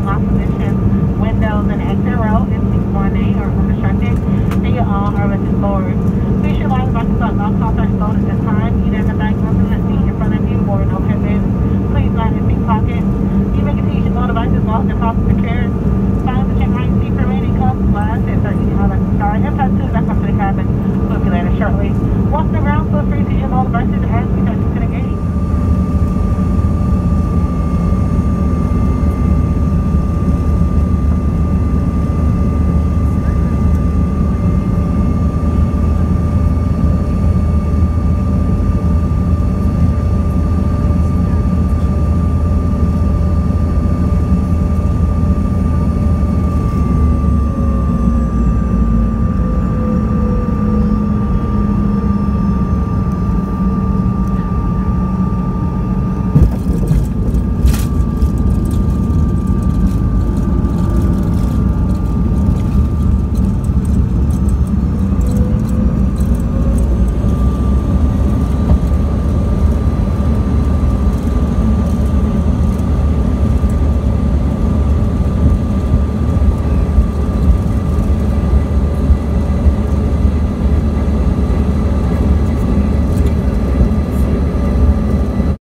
in my position, windows and exit row in 618 are unobstructed. See all are services doors. Please realize buses are not stopped or slowed at this time, either in the back room in the seat in front of you or in open bins. Please not in seat pockets. You may continue to all devices locked and possible secured. Signs to check right seat for cuffs, glass, and 13 all that start and pass 2 back up to the cabin. We'll be landing shortly. Walk the ground feel free to use all devices